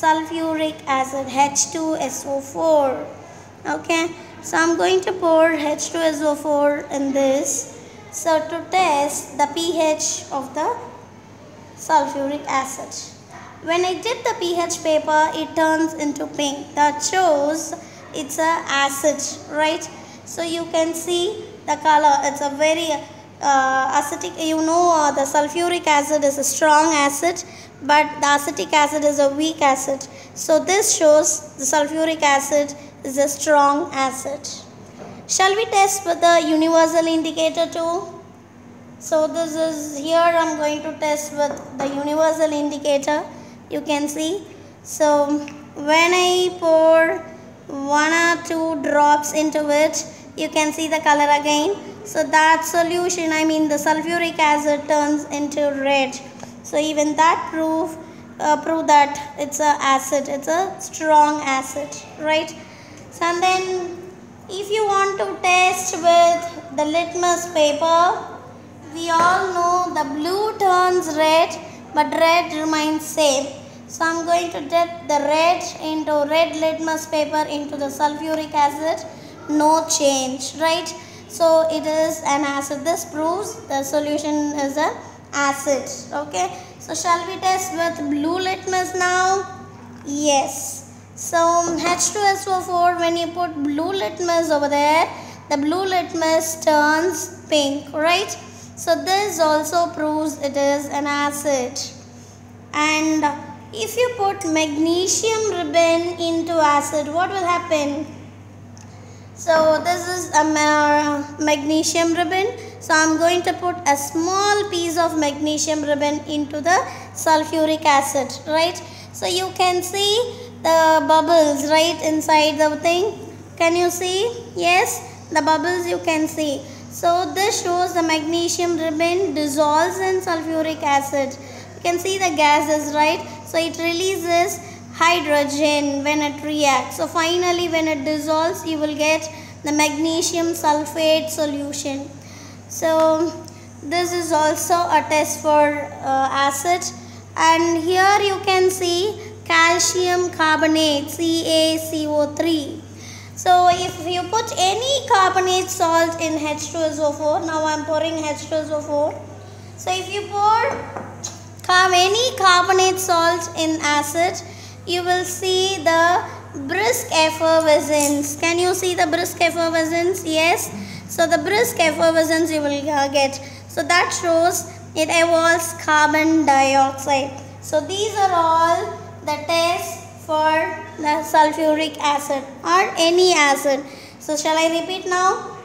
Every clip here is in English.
sulfuric acid H2SO4 okay so I'm going to pour H2SO4 in this. So to test the pH of the sulfuric acid. When I dip the pH paper it turns into pink. That shows it's a acid right? So you can see the color. It's a very uh, acidic you know uh, the sulfuric acid is a strong acid but the acetic acid is a weak acid. So this shows the sulfuric acid is a strong acid. Shall we test with the universal indicator too? So this is here I'm going to test with the universal indicator. You can see. So when I pour one or two drops into it you can see the color again so that solution I mean the sulfuric acid turns into red so even that proof uh, prove that it's a acid it's a strong acid right so and then if you want to test with the litmus paper we all know the blue turns red but red remains same so I'm going to dip the red into red litmus paper into the sulfuric acid. No change, right? So it is an acid. This proves the solution is an acid. Okay. So shall we test with blue litmus now? Yes. So H2SO4 when you put blue litmus over there, the blue litmus turns pink, right? So this also proves it is an acid. And if you put magnesium ribbon into acid, what will happen? So this is a magnesium ribbon. So I'm going to put a small piece of magnesium ribbon into the sulfuric acid, right? So you can see the bubbles right inside the thing. Can you see? Yes, the bubbles you can see. So this shows the magnesium ribbon dissolves in sulfuric acid. You can see the gases, right? So it releases hydrogen when it reacts. So finally when it dissolves you will get the magnesium sulfate solution. So this is also a test for uh, acid and here you can see calcium carbonate CaCO3. So if you put any carbonate salt in H2SO4, now I am pouring H2SO4. So if you pour any carbonate salt in acid, you will see the brisk effervescence. Can you see the brisk effervescence? Yes. So the brisk effervescence you will uh, get. So that shows it evolves carbon dioxide. So these are all the tests for the sulfuric acid or any acid. So shall I repeat now?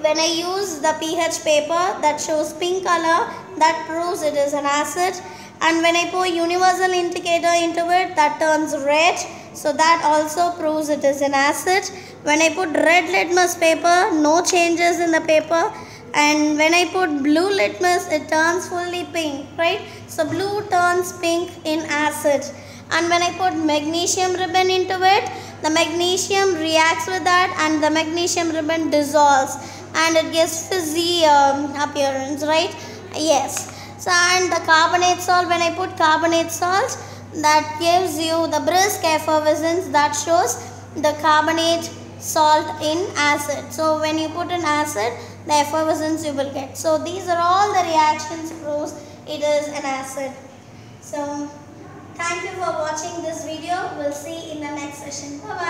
When I use the pH paper that shows pink color, that proves it is an acid. And when I pour universal indicator into it, that turns red. So that also proves it is an acid. When I put red litmus paper, no changes in the paper. And when I put blue litmus, it turns fully pink, right? So blue turns pink in acid. And when I put magnesium ribbon into it, the magnesium reacts with that and the magnesium ribbon dissolves and it gives fizzy um, appearance, right? Yes. So and the carbonate salt, when I put carbonate salt, that gives you the brisk effervescence that shows the carbonate salt in acid. So when you put an acid, the effervescence you will get. So these are all the reactions proves it is an acid. So thank you for watching this video. We'll see in the next session. Bye bye.